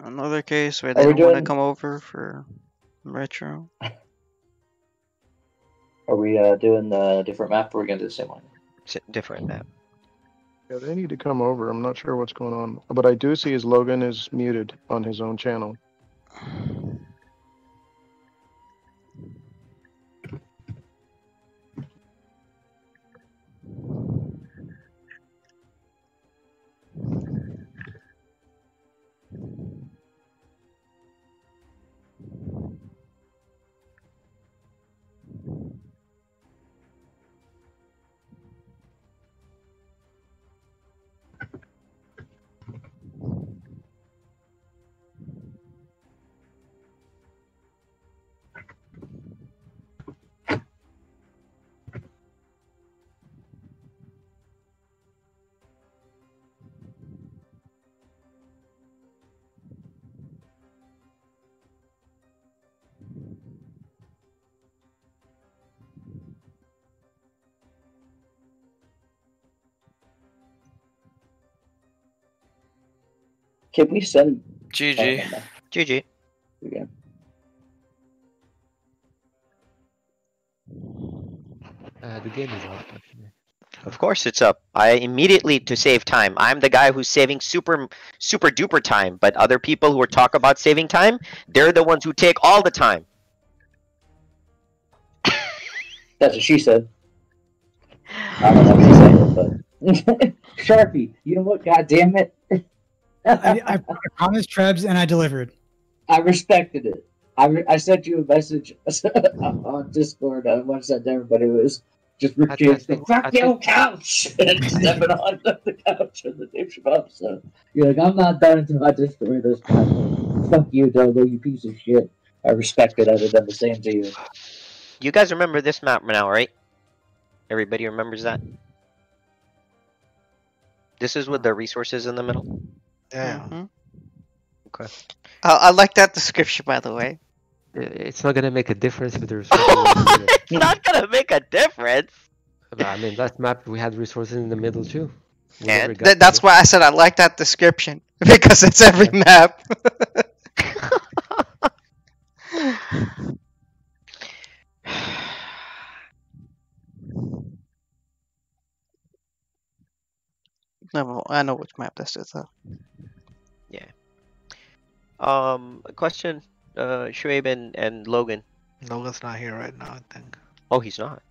Another case where they we don't want to come over for retro. Are we uh, doing the different map or are we gonna do the same one? It's different map. Yeah, they need to come over. I'm not sure what's going on, but I do see his Logan is muted on his own channel. Can we send? GG. GG. Okay. Uh, the game is up. Actually. Of course it's up. I immediately to save time. I'm the guy who's saving super super duper time, but other people who are talk about saving time, they're the ones who take all the time. That's what she said. I don't know what she said, but Sharpie, you know what? God damn it! I, I, I promised Trebs and I delivered. I respected it. I, re- I sent you a message on Discord. I want to send to everybody. It was just Rick I James going, "Fuck your think- couch!" and stepping on the couch of the Dave Chappelle episode. You're like, "I'm not done until I destroy this guy." Fuck you, Dogo, you piece of shit. I respect it. I would have done the same to you. You guys remember this map now, right? Everybody remembers that? This is with the resources in the middle. Yeah. Mhm. Okay. I, I like that description, by the way. It's not gonna make a difference if there's. resources It's not gonna make a difference. middle. I mean, last map we had resources in the middle too. We never And Th- that's to why I said I like that description because it's every map. no, I know which map this is. Though. Um, question, uh, Shuaib and, and Logan. Logan's not here right now, I think. Oh, he's not.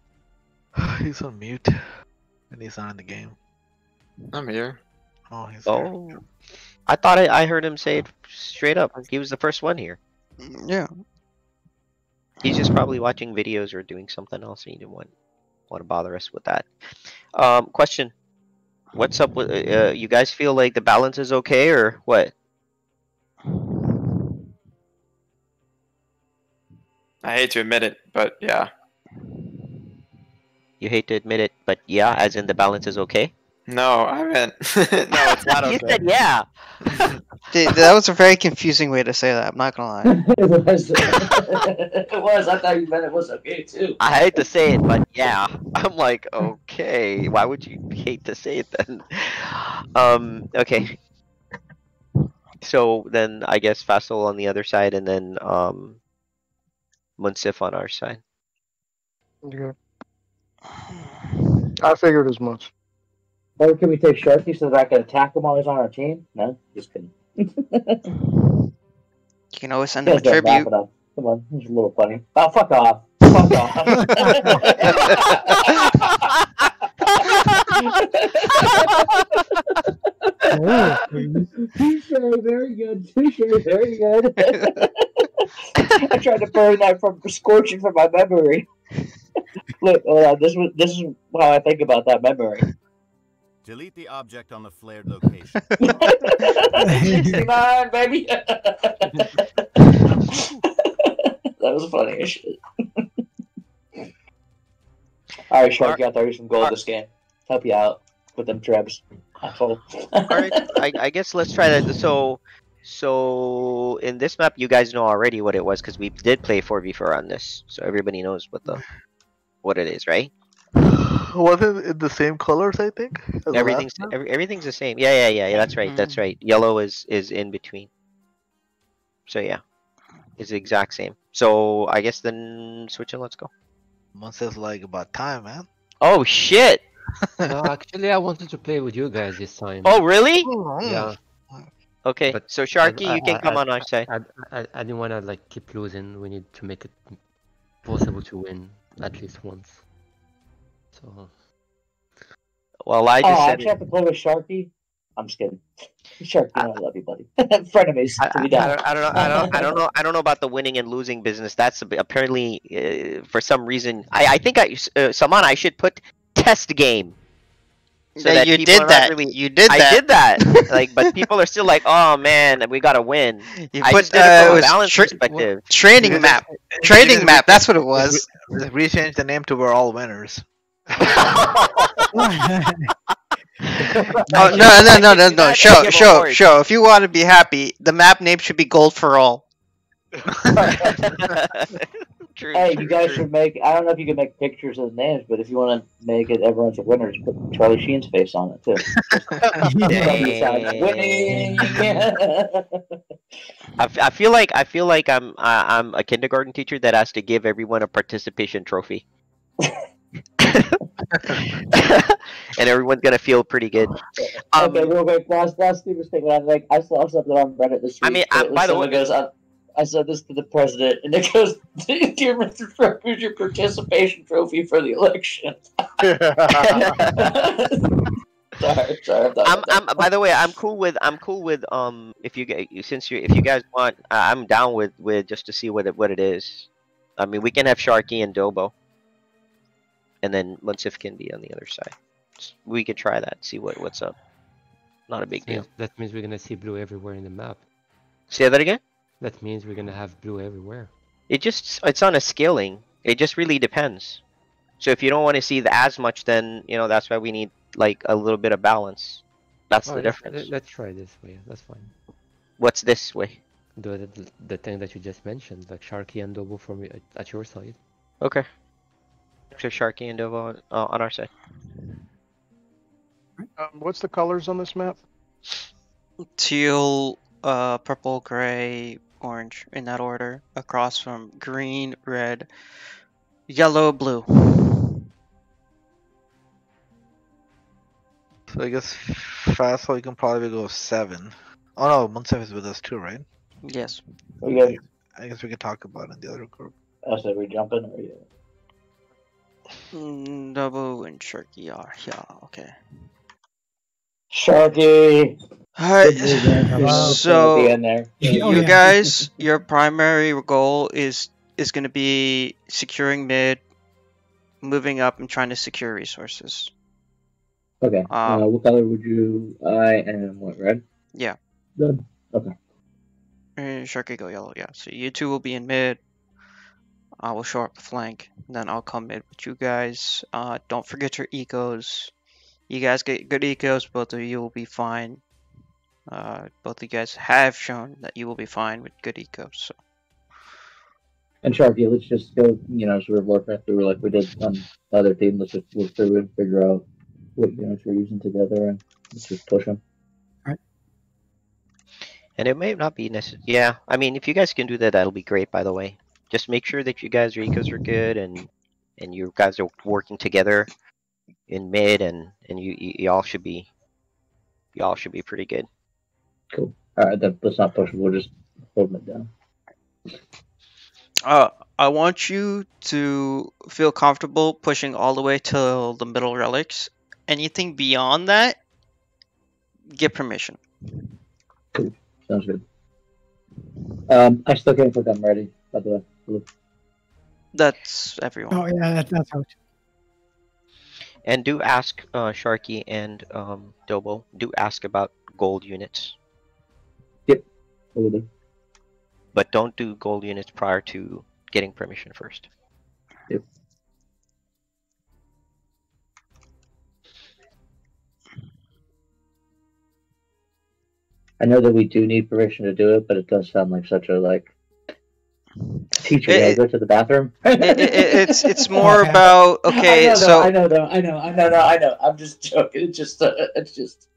he's on mute. And he's not in the game. I'm here. Oh, he's there. Oh, I thought I, I heard him say it straight up. He was the first one here. Yeah. He's just probably watching videos or doing something else. And he didn't want want to bother us with that. Um, question: What's up with uh, you guys? Feel like the balance is okay or what? I hate to admit it, but yeah. You hate to admit it, but yeah, as in the balance is okay. No, I haven't. no, it's not you said yeah. Th- that was a very confusing way to say that. I'm not gonna lie. it was. it was. I thought you meant it was okay too. I hate to say it, but yeah. I'm like, okay. Why would you hate to say it then? Um, okay. So then I guess Fassel on the other side and then um Munsif on our side. Okay. I figured as much. Or can we take Sharpie so that I can attack him while he's on our team? No, just kidding. You can always send him a guys gotta wrap tribute. Come on, it's a little funny. Oh, fuck off. Fuck Oh, off. Touche, very good. Touche, very good. I tried to burn that from scorching from my memory. Look, hold on. This was this is how I think about that memory. Delete the object on the flared location. 69, baby. that was funny as shit. All right, Shark, I throw you some gold this game. Help you out with them trebs. Asshole. All right, I, I guess let's try that. So, so in this map, you guys know already what it was because we did play 4v4 on this, so everybody knows what the what it is, right? Wasn't it the same colors, I think? as the last Everything's every, everything's the same. Yeah, yeah, yeah, yeah. That's right. That's mm-hmm. right. Yellow is is in between. So yeah, it's the exact same. So I guess then switch and let's go. One says like about time, man. Oh shit! no, actually, I wanted to play with you guys this time. Oh really? Mm-hmm. yeah. Okay, But so Sharky, I- you can I- come I- on our side. I, I, I didn't want to like keep losing. We need to make it possible to win at least once. So Well, I oh, just I said actually have to play with Sharky. I'm just kidding. Sharky, I love you, buddy. Frenemies I, to I, be I don't, I don't know. I don't. I don't know. I don't know about the winning and losing business. That's apparently uh, for some reason. I, I think I, uh, Saman, I should put test game. So Yeah, that you people did are not that. Really, You did I that. did that. like, but people are still like, "Oh man, we gotta win." You I put just did it uh, from it a balance tra- perspective. training map. just- Trading map. That's what it was. We re- rechange the name to we're all winners. Oh no no no no no! that Show and show show. If you want to be happy, the map name should be gold for all. true, Hey, true, you guys true. should make. I don't know if you can make pictures of the names, but if you want to make it everyone's a winner, just put Charlie Sheen's face on it too. Dang. Winning. I, f- I feel like I feel like I'm I, I'm a kindergarten teacher that has to give everyone a participation trophy. and everyone's gonna feel pretty good. Um, okay, real quick. Last last stupid thing. I like. I saw something on Reddit this week. I mean, I- by the someone way- goes, I, I said this to the president, and it goes, "Dear Mr. Trump, here's your participation trophy for the election." sorry, sorry. I'm, I'm. I'm by the way I'm cool with I'm cool with um if you get since you if you guys want I'm down with with just to see what it what it is. I mean we can have Sharky and Dobo, and then Munsif can be on the other side. We could try that see what what's up. Not a big deal. means- that means we're gonna see blue everywhere in the map. Say that again. That means we're gonna have blue everywhere. It just it's on a scaling. It just really depends. So if you don't want to see the as much, then you know that's why we need like a little bit of balance. That's Oh, the let's- difference. let- Let's try this way. That's fine. What's this way? The, the the thing that you just mentioned, like Sharky and Dobo from y- uh, at your side. Okay. So Sharky and Dobo on, uh, on our side. Um, what's the colors on this map? Teal, uh, purple, gray, orange in that order. Across from green, red, yellow, blue. So I guess fast so you can probably go seven. Oh no, Munsif is with us too, right? Yes. We got. I guess we could talk about it in the other group. I said we jumping. Or yeah. Mm, Double and Sharky are yeah. Okay. Sharky. Alright. Good move, man. Good move. So Be in there. Oh, you guys, your primary goal is is going to be securing mid, moving up, and trying to secure resources. Okay. Um, uh, what color would you? I am what red. Yeah. Good. Okay. And Sharky go yellow. Yeah. So you two will be in mid. I will show up the flank, and then I'll come mid with you guys. Uh, don't forget your ecos. You guys get good ecos. Both of you will be fine. Uh, both of you guys have shown that you will be fine with good ecos. So. And Sharky, let's just go. You know, sort of Warcraft through like we did on the other team. Let's just work through and figure out what units we're using together, and let's just push them. And it may not be necessary. Yeah, I mean, if you guys can do that, that'll be great. By the way, just make sure that you guys your ecos are good and and you guys are working together in mid, and and you you, you all should be you all should be pretty good. Cool. All right, then let's not push. We'll just hold it down. Uh, I want you to feel comfortable pushing all the way till the middle relics. Anything beyond that, get permission. Cool. Sounds good. Um, I still can't click. I'm ready. By the way. Blue. That's everyone. Oh yeah, that, that's out. And do ask uh, Sharky and um, Dobo. Do ask about gold units, Over there. but don't do gold units prior to getting permission first. Yep. I know that we do need permission to do it, but it does sound like such a like teacher. It- Hey, go to the bathroom. It, it, it- it's it's more about Okay. I know, So I know, though. I know, I know, no, I know. I'm just joking. It's just, uh, it's just.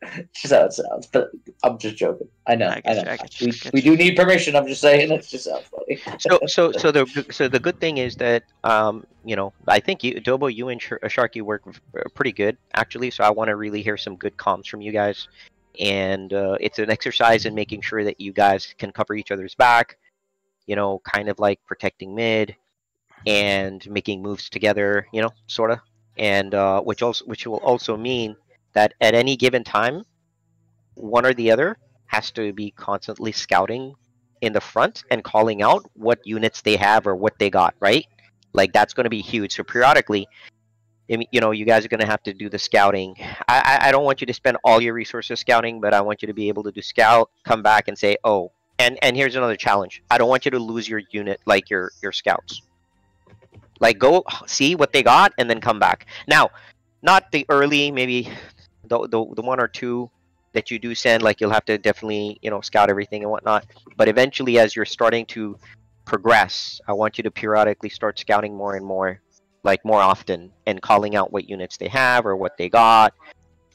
It's just how it sounds, but I'm just joking. I know. I I, know. you, I we, we do need permission. I'm just saying. It just sounds funny. so so so the so the good thing is that um you know I think you Dobo you and Sharky work uh, pretty good actually so I want to really hear some good comms from you guys and uh, it's an exercise in making sure that you guys can cover each other's back you know kind of like protecting mid and making moves together you know sort of and uh, which also which will also mean that at any given time one or the other has to be constantly scouting in the front and calling out what units they have or what they got, right? Like that's going to be huge. So periodically, you know, you guys are going to have to do the scouting. I I don't want you to spend all your resources scouting, but I want you to be able to do scout, come back and say, oh, and and here's another challenge. I don't want you to lose your unit, like your your scouts. Like go see what they got and then come back. Now, not the early, maybe the the, the one or two that you do send. Like you'll have to definitely you know scout everything and whatnot but eventually as you're starting to progress i want you to periodically start scouting more and more like more often and calling out what units they have or what they got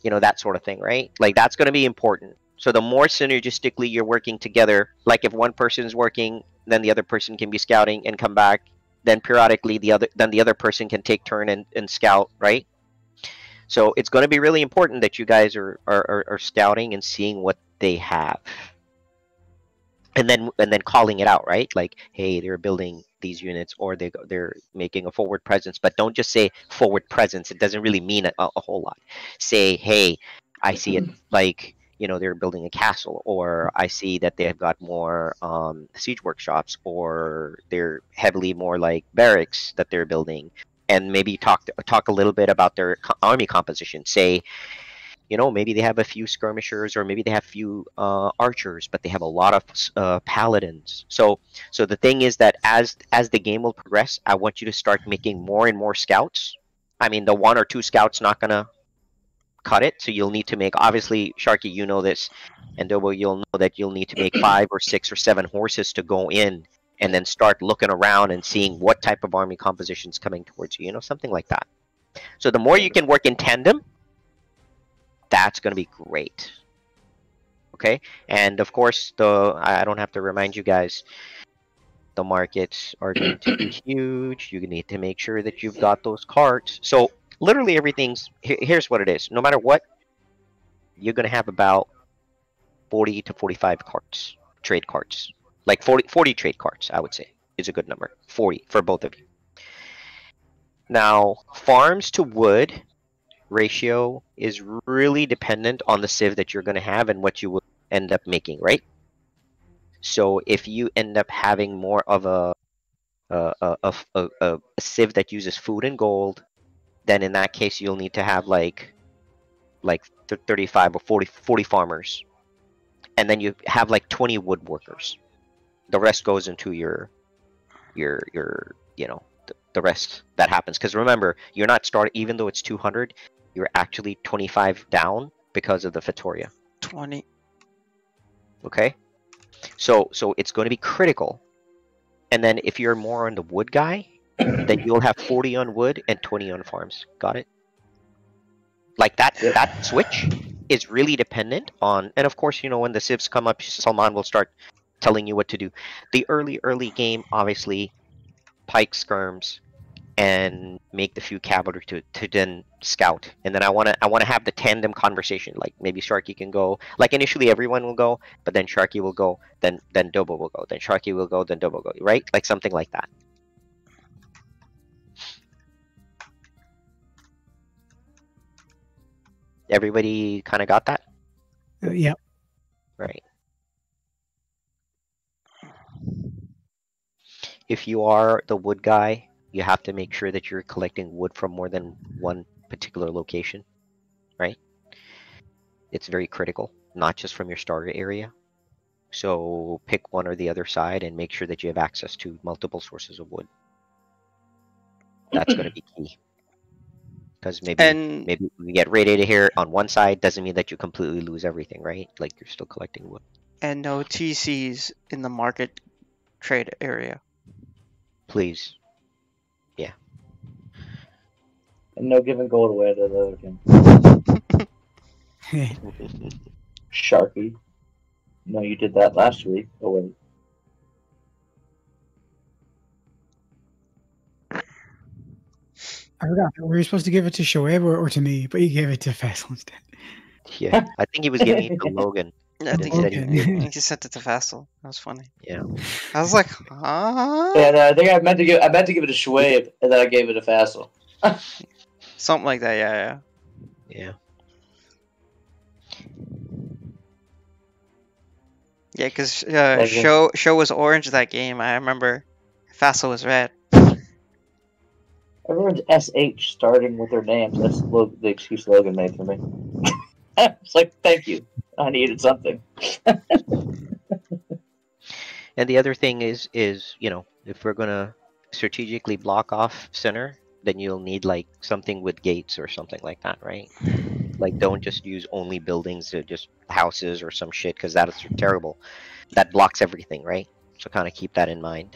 you know that sort of thing right like that's going to be important so the more synergistically you're working together like if one person is working then the other person can be scouting and come back then periodically the other then the other person can take turn and, and scout right? So it's going to be really important that you guys are, are, are, are scouting and seeing what they have. And then and then calling it out right? Like hey they're building these units or they they're making a forward presence but don't just say forward presence. It doesn't really mean a, a whole lot. Say hey i see it like you know they're building a castle or i see that they have got more um, siege workshops or they're heavily more like barracks that they're building. And maybe talk talk a little bit about their army composition. Say you know maybe they have a few skirmishers or maybe they have few uh, archers but they have a lot of uh, paladins. So so the thing is that as as the game will progress i want you to start making more and more scouts. I mean the one or two scouts not gonna cut it so you'll need to make obviously sharky you know this and Dobo, you'll know that you'll need to make five or six or seven horses to go in and then start looking around and seeing what type of army composition is coming towards you you know something like that. So the more you can work in tandem that's going to be great. Okay? And of course the i I don't have to remind you guys the markets are going to be huge. You need to make sure that you've got those carts. So literally everything's here's what it is. No matter what you're going to have about 40 to 45 carts trade carts. Like 40, 40 trade carts i would say is a good number. 40 for both of you. Now farms to wood ratio is really dependent on the civ that you're going to have and what you will end up making, right? So if you end up having more of a, a, a, a a civ that uses food and gold, then in that case you'll need to have like like 35 or 40, 40 farmers, and then you have like 20 woodworkers. The rest goes into your your your you know the, the rest that happens because remember you're not starting even though it's 200 you're actually 25 down because of the Fatoria. 20. Okay, so so it's going to be critical. And then if you're more on the wood guy, then you'll have 40 on wood and 20 on farms. Got it? Like that that switch is really dependent on, and of course you know when the civs come up, Salman will start telling you what to do. The early early game, obviously, pike skirms and make the few cavalry to, to then scout and then i want to i want to have the tandem conversation like maybe sharky can go like initially everyone will go but then sharky will go then then dobo will go then sharky will go then dobo will go right like something like that everybody kind of got that Uh, yeah. Right. If you are the wood guy, you have to make sure that you're collecting wood from more than one particular location, right? It's very critical, not just from your starter area. So pick one or the other side and make sure that you have access to multiple sources of wood. That's going to be key. Because maybe And maybe we get raided here on one side doesn't mean that you completely lose everything, right? Like you're still collecting wood. and no TCs in the market trade area. Please. Yeah. And no giving gold away to the other team. Sharky. No, you did that last week. Oh wait. I forgot. Were you supposed to give it to Shoaib or, or to me? But you gave it to Faisal instead. Yeah, I think he was giving it to Logan. I think instead he, he- Okay. he just sent it to Vassal. That was funny. Yeah. I was like, huh? Yeah, no, I think I meant to give I meant to give it to Shoaib, and then I gave it to Fassel. Something like that. Yeah, yeah. Yeah. Yeah, because uh, show show was orange that game. I remember. Fassel was red. Everyone's SH starting with their names. That's the excuse Logan made for me. it's like, thank you. I needed something. And the other thing is, is you know, if we're gonna strategically block off center, then you'll need like something with gates or something like that, right? Like, don't just use only buildings, just houses or some shit, because that is terrible. That blocks everything, right? So kind of keep that in mind.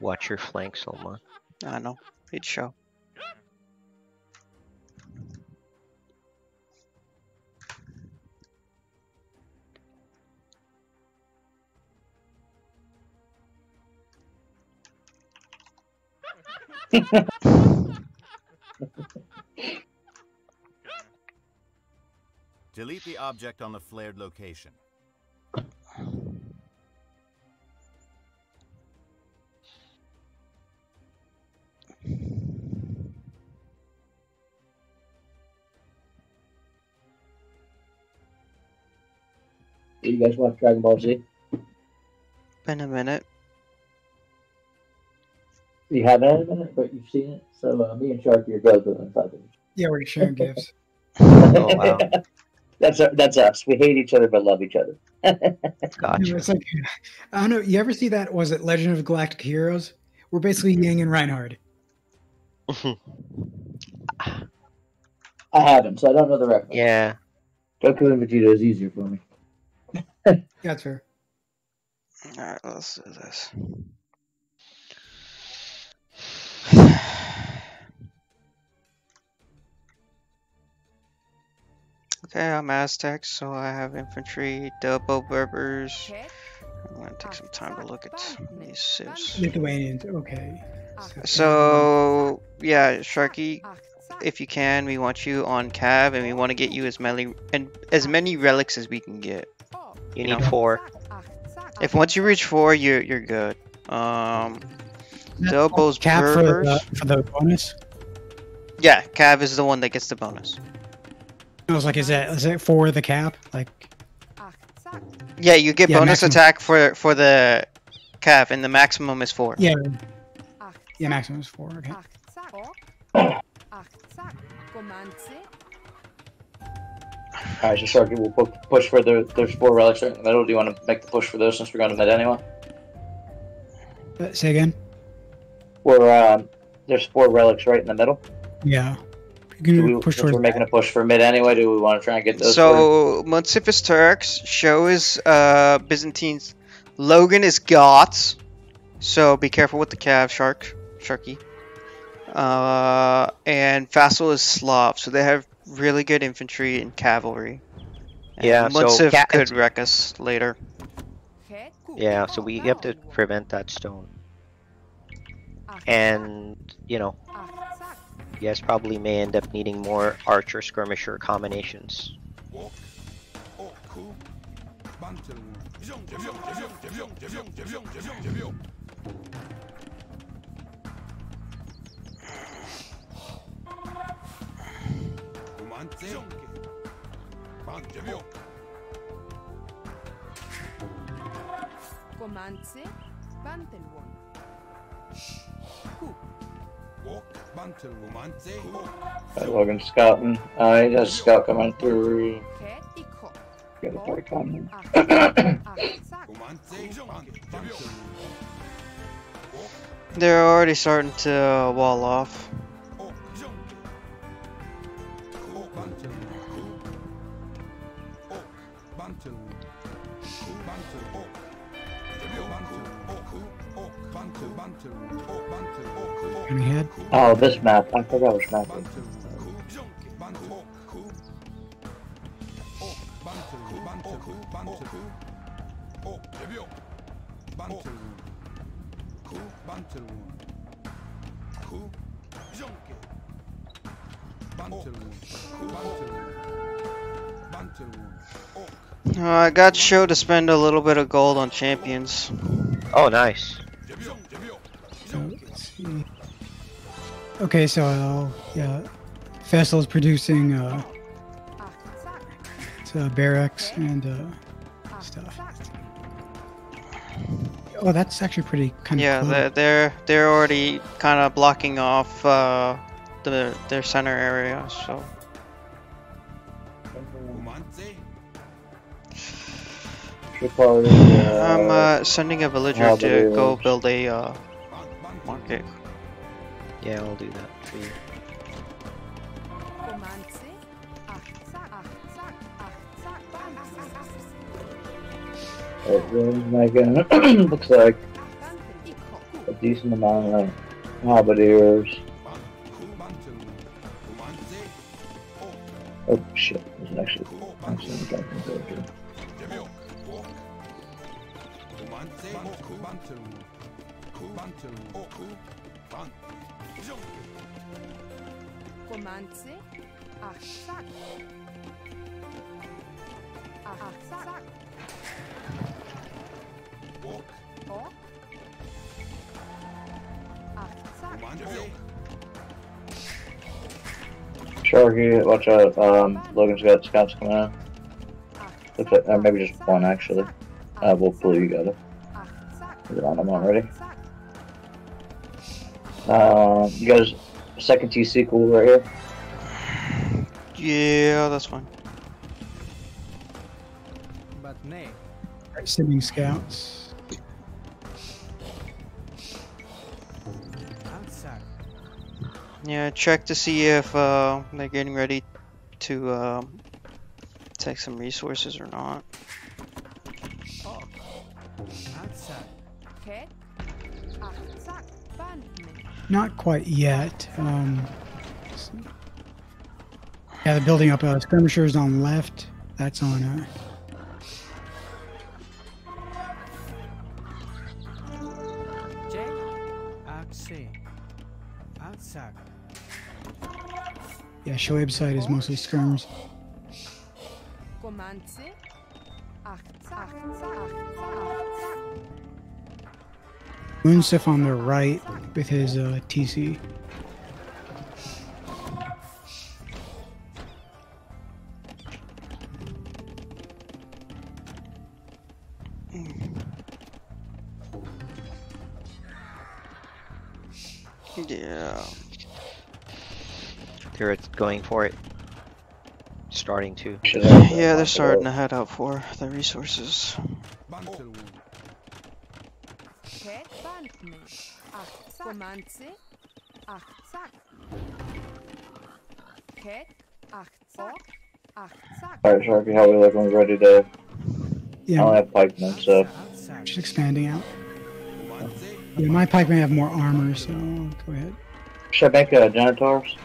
Watch your flanks, Oma. I know. He'd show. Delete the object on the flared location. You guys watch Dragon Ball Z? Been a minute. You haven't in a minute, but you've seen it. So uh, me and Sharky are Goku and Falcon. Yeah, we're sharing gifts. Oh wow, that's that's us. We hate each other but love each other. You know, gotcha. It's like I don't know. You ever see that? Was it Legend of Galactic Heroes? We're basically Yang and Reinhard. I haven't, so I don't know the reference. yeah, Goku and Vegeta is easier for me. That's fair. Alright, let's do this. Okay, I'm Aztec, so I have infantry, double berbers. I'm gonna take some time to look at these civs. Lithuanians. Okay. So, yeah, Sharky, if you can, we want you on Cav, and we want to get you as many and as many relics as we can get. You You need know. four. If once you reach four, you're you're good. Um, Delbo's cap for the, for the bonus. Yeah, Cav is the one that gets the bonus. I was like, is that is that for the cap? Like, Yeah, you get Yeah, bonus maximum. attack for for the Cav, and the maximum is four. yeah, yeah, maximum is four. Okay. Alright, so Sharky will push for the. There's four relics right in the middle. Do you want to make the push for those since we're going to mid anyway? Uh, say again. We're, um, there's four relics right in the middle. Yeah. Do We, push since we're making a push for mid anyway, do we want to try and get those? So four? Monsifus Turks shows uh Byzantines. Logan is Goths, so be careful with the cav shark, Sharky. Uh, and Fassel is Slav, so they have really good infantry and cavalry. And Yeah, so Munsif ca- could wreck us later. Yeah, so we have to prevent that stone. And, you know, yes, probably may end up needing more archer skirmisher combinations. 반대 반대병 Comanze, Bantelwon. Welcome to Scotland. Scott coming through. Get a. They're already starting to wall off. Oh, this map. I forgot which map. it is. Uh, I got show to spend a little bit of gold on champions. Oh, nice. Okay, so uh, yeah, Fessel's producing uh, it's, uh, barracks and uh, stuff. Oh, that's actually pretty kind of Yeah, close. they're they're, they're already kind of blocking off uh, the their center area. So Should probably, I'm uh, uh, sending a villager to go uh, build a uh, market. Yeah, I'll do that for you. That making looks like a decent amount of halberdiers. Oh shit, there's actually actually a guy can go to. Kubantum, Kubantum, Comanze, achar. Achar. Ok. Ok. Achar. Sharky, watch out. Um, Logan's got scouts coming out. Looks like, uh, maybe just one actually. Uh, well, you got it. Is it on him already? Um, you guys, second TC cool right here. Yeah, that's fine. But nay. Right, sending scouts. Outside. Yeah, check to see if uh, they're getting ready to uh, take some resources or not. Not quite yet. Um, yeah, they're building up uh, skirmishers on left. That's on. Uh. Yeah, Shoaib's side is mostly skirms. Munsif on the right with his uh, TC. Yeah. They're going for it. starting to. Yeah, they're starting to head out for the resources. Ket bandme. Ach, Romanze. Ach, zack. Ket. Ach, zack. Ach, zack. Alright, Sharpie, how we look when we're ready to. I Yeah, don't have pikemen, so. just expanding out. Yeah, my pike may have more armor, so go ahead. Should I make uh, Genitours?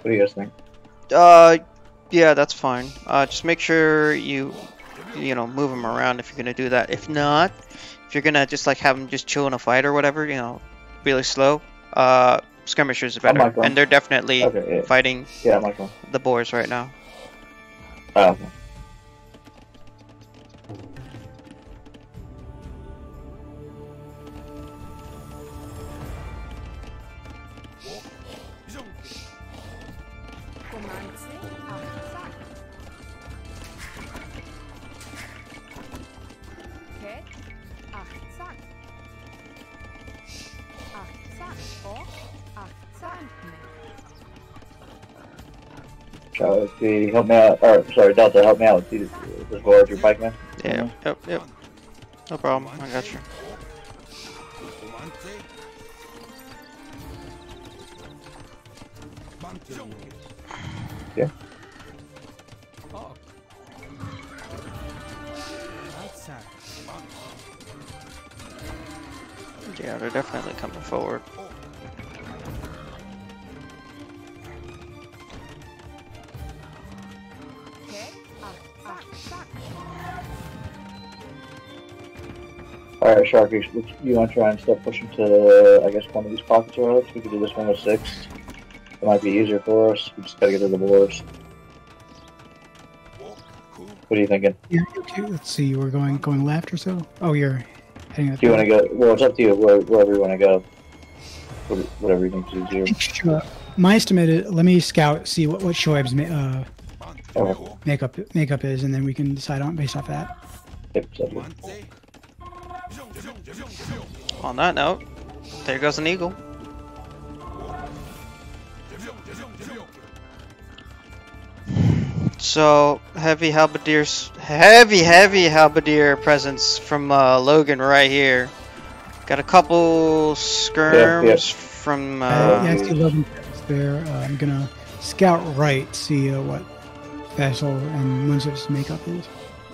What do you guys think? Uh, yeah, that's fine. Uh, just make sure you, you know, move them around if you're gonna do that. If not, if you're gonna just like have them just chill in a fight or whatever, you know, really slow. Uh, skirmishers are better, not and they're definitely Okay, yeah. fighting Yeah, I'm not going. the boars right now. Oh, okay. Help me out. Or, sorry, Delta, help me out with these, this board, your pikemen. Yeah. Mm-hmm. Yep. Yep. No problem. I got you. Yeah. Yeah, they're definitely coming forward. Alright, Sharpie, you want to try and start pushing to, I guess, one of these pockets or others? We could do this one with six. It might be easier for us. We just gotta get to the boars. What are you thinking? Yeah, okay, let's see. We're going going left or so. Oh, you're heading up. Do you want to go? Well, it's up to you. Where, wherever you want to go. Whatever you think is easier. Sure. My estimate is, let me scout, see what, what Shoaib's ma- uh, Okay. makeup makeup is, and then we can decide on based off that. Yep. On that note, there goes an eagle. So heavy halberdiers, heavy heavy halberdier presence from uh, Logan right here. Got a couple skirms from. Uh, Uh, yeah, I see Logan there. Uh, I'm gonna scout right, see uh, what Vessel and Munsif's makeup is.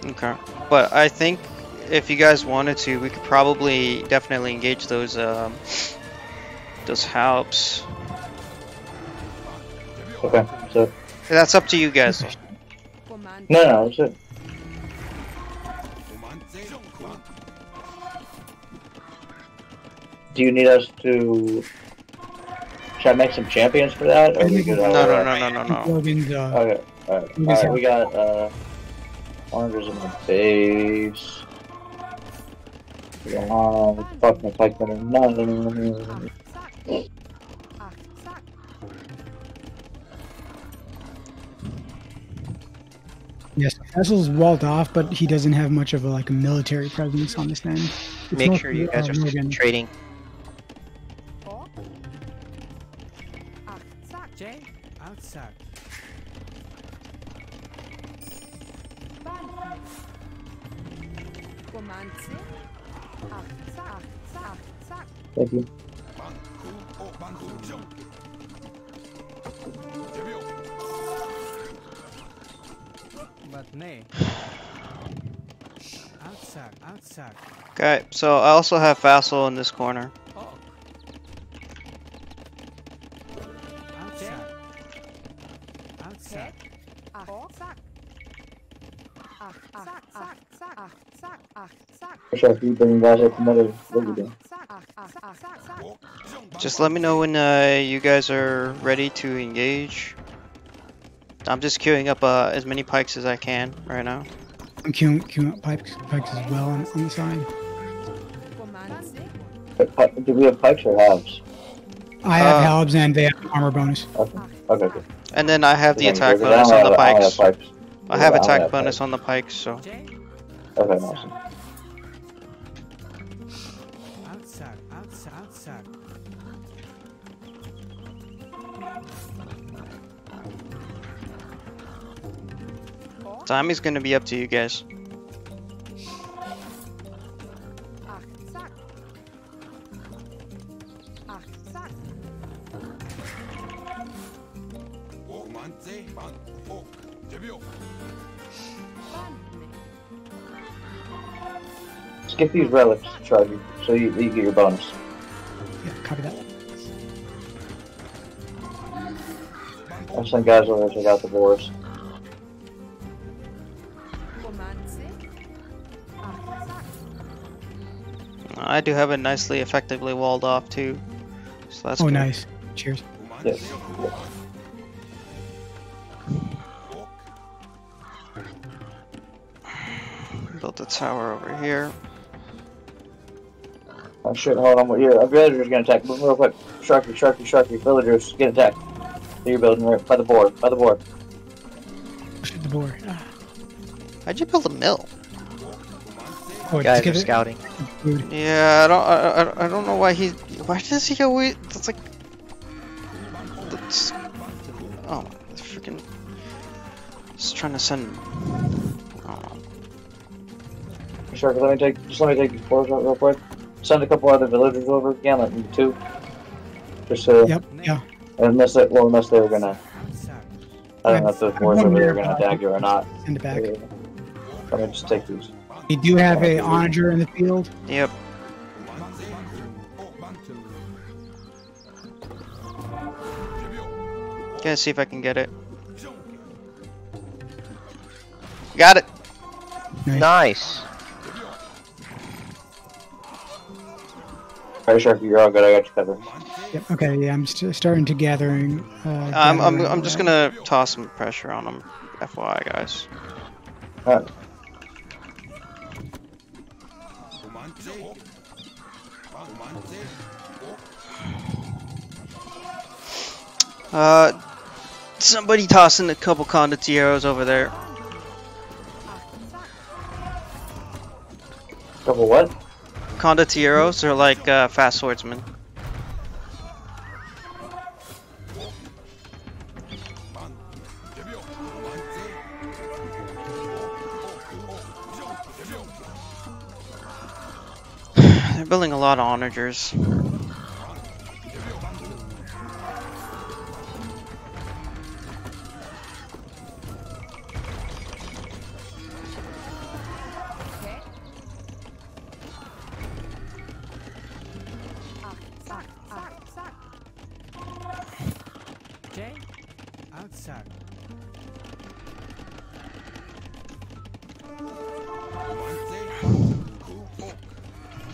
Okay, but I think if you guys wanted to, we could probably definitely engage those um, those halbs. Okay, so That's up to you guys. no, no, that's it. Do you need us to? Should I make some champions for that? Or are we good? No, no, no, no, no, no. Logan's uh, Okay, alright. All right, we got uh, oranges in the base. We got on fucking pikemen yes, Vessel's walled off, but he doesn't have much of a like a military presence on this end. It's Make sure you guys uh, are Logan. trading. Thank you. But nay. Outside. Outside. Okay, so I also have Vassal in this corner. Outside. Outside. Ach, zack. Ach, zack, zack, Just let me know when uh, you guys are ready to engage. I'm just queuing up uh, as many pikes as I can right now. I'm queuing, queuing up pikes, pikes as well on, on the side. Do we have pikes or halbs? I have Uh, halbs and they have armor bonus. Okay, okay, good. And then I have the Thank attack bonus on the have- I pikes. have. I have Yeah, I don't attack have bonus on the pikes, so. Okay, awesome. Timing's gonna be up to you guys. Get these relics, Charlie, so you, you get your bonus. I'll send guys over to check out the boars. Romanze. Ach, zack. I do have it nicely, effectively walled off too. So that's oh, good. nice. Cheers. Yes. Built a tower over here. Oh shit, hold on. Here, a villager's gonna attack. Move real quick. Sharky, Sharky, Sharky. Villagers, get attacked. So you're building right by the board. By the board. Shoot the board. How'd you build a mill? Oh, Guys just are it scouting. food. Yeah, I don't, I, I, I don't know why he, why does he always? That's like, that's, oh, freaking, just trying to send. Oh, Sharky, let me take. Just let me take these boards out real quick. Send a couple other villagers over again, like maybe two. Just so. Yep. Yeah. Unless they, well, unless they were gonna. Zack. I don't know if those I'm boards over there are gonna attack you or not. Send it back. Let me just take these. We do have a onager in the field. yep. Gonna see if I can get it. Got it. Nice. Alright, Sharky, you're all good. I got you covered. Yep. Okay. Yeah, I'm st- starting to gathering. Uh, I'm, I'm, I'm just gonna toss some pressure on him. FYI, guys. Alright. Uh, somebody tossing a couple condottieros over there. Couple what? Condottieros are like uh, fast swordsmen. They're building a lot of onagers.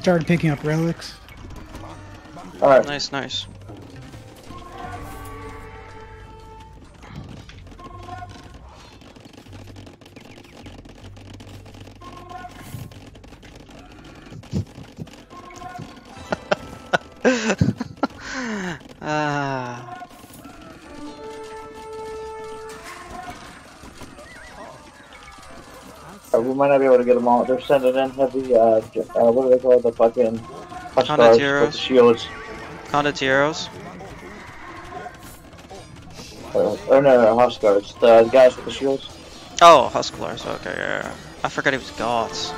Started picking up relics. Alright. Nice, nice. Be able to get them all. They're sending in heavy, uh, uh what do they call it? The fucking Huskarls with the shields. Condottieros. Uh, or no, no, Huskarls. The guys with the shields. Oh, Huskarls. Okay, yeah, yeah. I forgot it was Goths.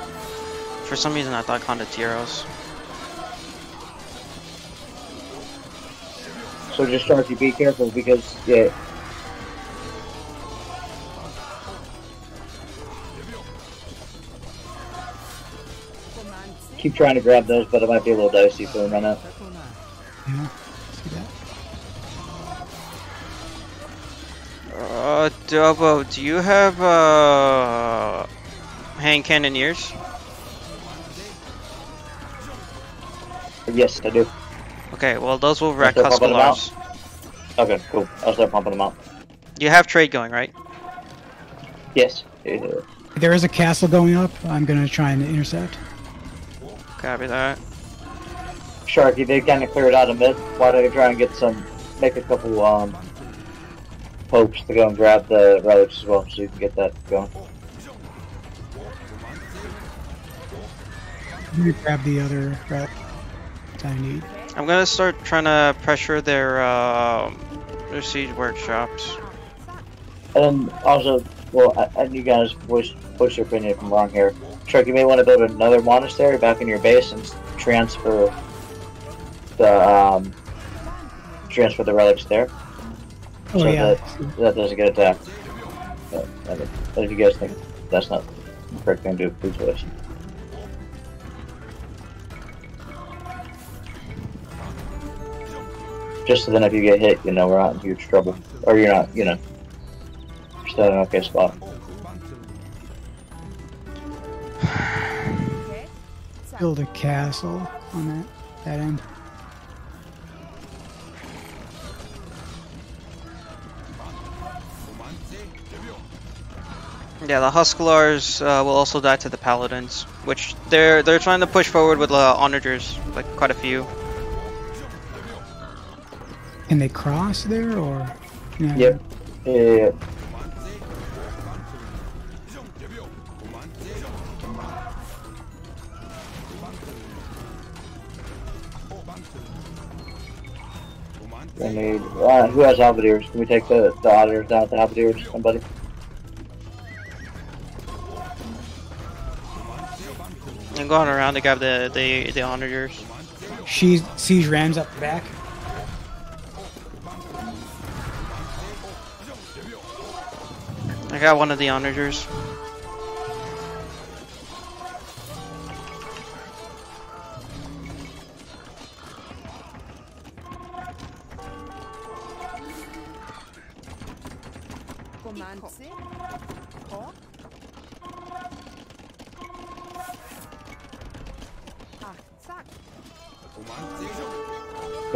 For some reason, I thought Condottieros. So just try to be careful because, yeah. Trying to grab those, but it might be a little dicey for a minute. Purple knife. Yeah. See that? Uh, Dobo, do you have, uh, hand cannoneers? Yes, I do. Okay, well, those will wreck Start pumping them out? Okay, cool. I'll start pumping them out. You have trade going, right? Yes. There is a castle going up. I'm gonna try and intercept. Copy that. Sharky, they kind of cleared out a bit. Why don't you try and get some, make a couple, um, popes to go and grab the relics as well, so you can get that going. Let me grab the other relic I need. I'm gonna start trying to pressure their, um, their siege workshops. And then also, Well, I, and you guys voice voice your opinion if I'm wrong here. Shark, you may want to build another monastery back in your base and transfer the um, transfer the relics there. Oh, so yeah. that that doesn't get attacked. But, but if you guys think that's not the correct thing to do, please voice. Just so then if you get hit, you know we're not in huge trouble. Or you're not, you know, still in an okay spot. Build a castle on that, that end. Yeah, the Huskarls uh, will also die to the Paladins, which they're they're trying to push forward with uh, onagers, like quite a few. Can they cross there or? Yeah. Yep. Yeah, yeah, yeah. Need. Uh, who has halberdiers? Can we take the, the auditors down with the halberdiers? Somebody? I'm going around to grab the the the onagers. She siege rams up the back. I got one of the onagers.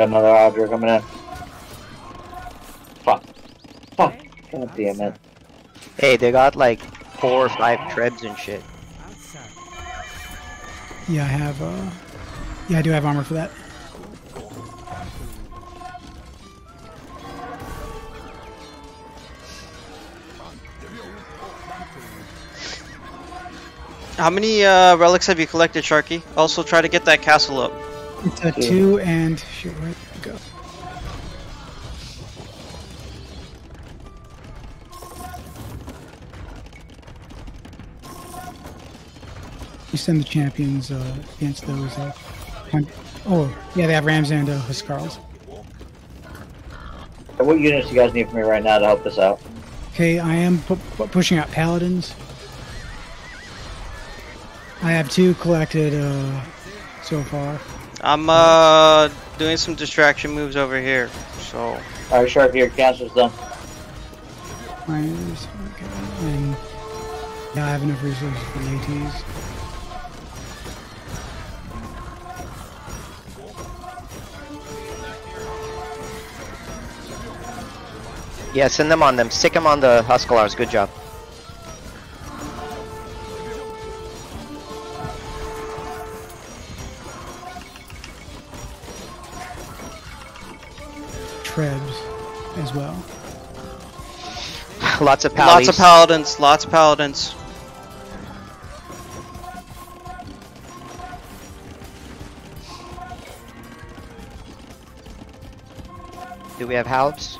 Another auditor coming in. Fuck. Fuck. God damn it. Hey, they got like four or five trebs and shit. Yeah, I have. Uh, yeah, I do have armor for that. How many uh, relics have you collected, Sharky? Also, try to get that castle up. It's a two and shit. Where it go? You send the champions uh, against those. Uh, oh, yeah, they have Rams and uh, Huskarls. What units do you guys need from me right now to help this out? Okay, I am pu- pu- pushing out paladins. I have two collected uh, so far. I'm uh doing some distraction moves over here, so Alright, Shark, your cancel's done. Miners, okay, and yeah, I have enough resources for the ATs. Yeah, send them on them. Stick them on the Huskarls. Good job. As well. Lots of paladins. lots of paladins, lots of paladins. Do we have halbs?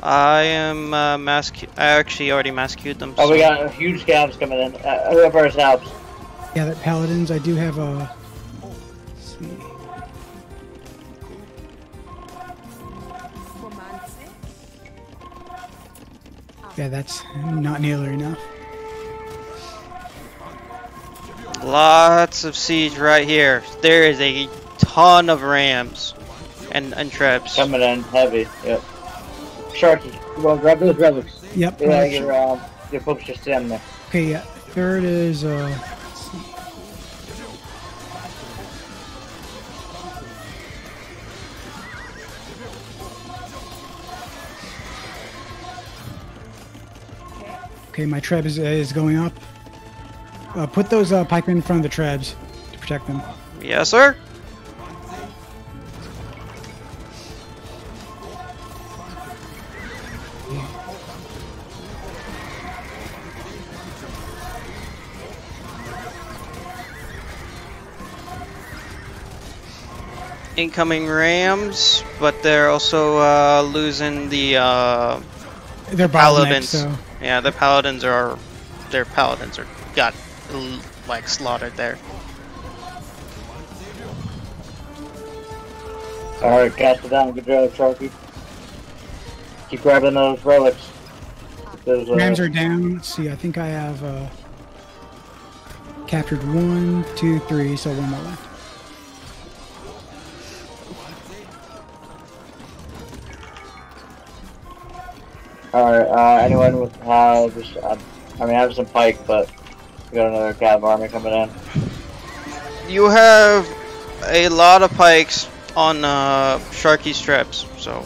I am uh, mass. I actually already mass queued them. Oh, we got huge scabs coming in. Uh, whoever has helps. Yeah, that paladins. I do have a. Yeah, that's not nearly enough. Lots of siege right here. There is a ton of rams and and trebs. Coming in heavy. Yep. Sharky, come on, grab those relics. Yep. Yeah, your um, your folks just stand there. Okay, yeah. Third is uh. Okay, my treb is, is going up. Uh, put those uh, pikemen in front of the trebs to protect them. Yes, sir. Incoming rams, but they're also uh, losing the uh, They're paladins. so Yeah, the paladins are, their paladins are got like slaughtered there. Alright, cast it down. Good job, Sharky. Keep grabbing those relics. Those, uh, Rams are down. Let's see, I think I have uh, captured one, two, three, so one more left. Alright, uh, anyone with just, uh, I mean, I have some pike, but we got another cav army coming in. You have a lot of pikes on uh, Sharky's traps, so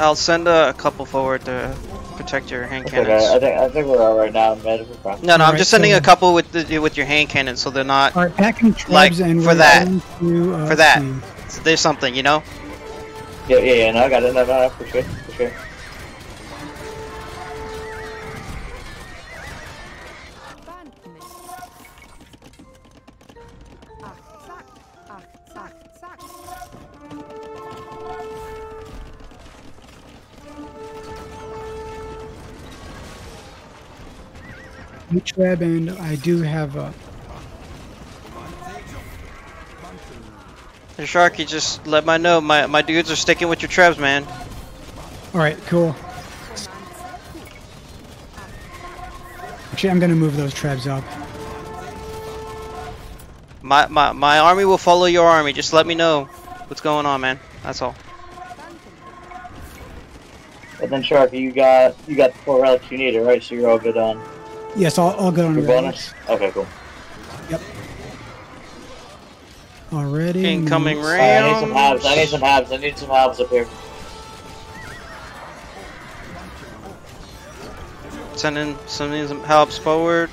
I'll send a, couple forward to protect your hand It's okay, cannons. I think I think we're all right now, mid. We're. No, no, I'm Alright, just sending so- a couple with the, with your hand cannons, so they're not All right, packing trebs Like, and for that. To, uh, for that. so there's something, you know. Yeah, yeah, yeah. No, I got it. No, no, no, for sure, Meat treb, and I do have a. Hey, Sharky, just let my know my my dudes are sticking with your trebs, man. All right, cool. Actually, I'm gonna move those trebs up. My my my army will follow your army. Just let me know what's going on, man. That's all. And then Sharky, you got you got the four relics you needed, right? So you're all good on Yes, I'll, I'll go on your the bonus. Okay, cool. Yep. already. Incoming nice. Alright, I need some rounds. halves. I need some halves. I need some halves up here. Sending sending some helps forward.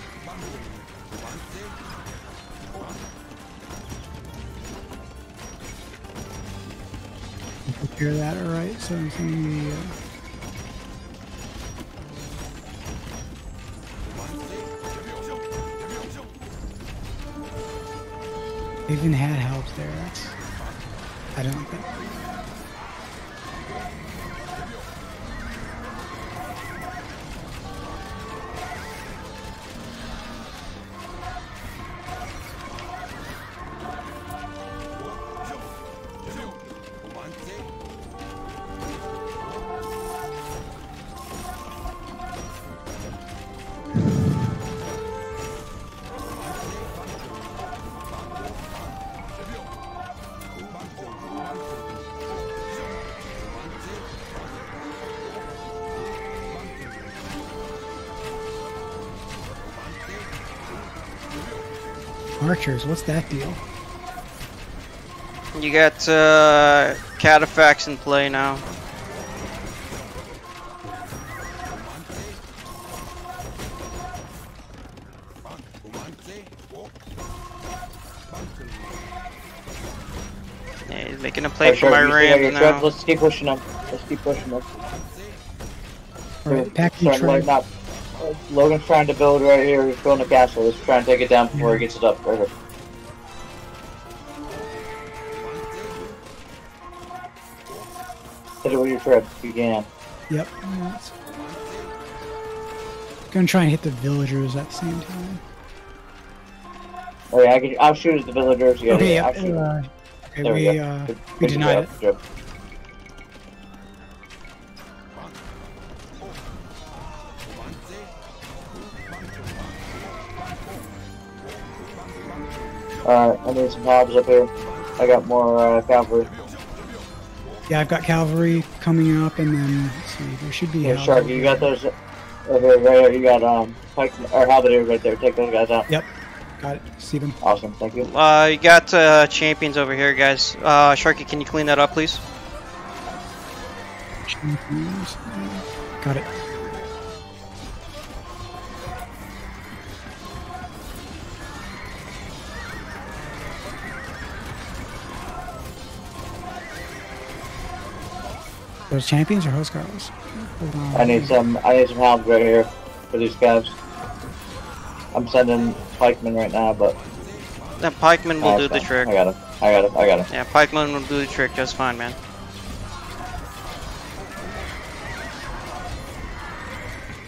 Take that. All right, so I'm thinking the. Uh, even had help there. That's. I don't think. Archers, what's that deal? You got uh, cataphracts in play now. Yeah, he's making a play Alright, for my Sharky, you still got your rams now. Let's keep pushing them. Let's keep pushing them. All right, packing Start lighting up. Uh, Logan's trying to build right here. He's building a castle. He's trying to take it down before he gets it up. Right here. Hit it with your trip. You can. Yep. that's- Gonna try and hit the villagers at the same time. Oh yeah, I can, I'll shoot at the villagers. Yeah, okay, yeah, yep. Uh, okay, There we we, uh, we denied it. good Alright, I need some mobs up here. I got more uh, cavalry. Yeah, I've got cavalry coming up, and then let's see, there should be. Here, help Shark, you got those over here, right here. You got um, pike or halberdiers right there. Take those guys out. Yep, got it. See them. Awesome, thank you. Uh, you got uh, champions over here, guys. Uh, Sharky, can you clean that up, please? Champions, Got it. Those champions or host girls? I need some. I need some help right here for these guys. I'm sending pikemen right now, but That pikeman will do the trick. I got him. I got him. I got him. Yeah, pikemen will do the trick just fine, man.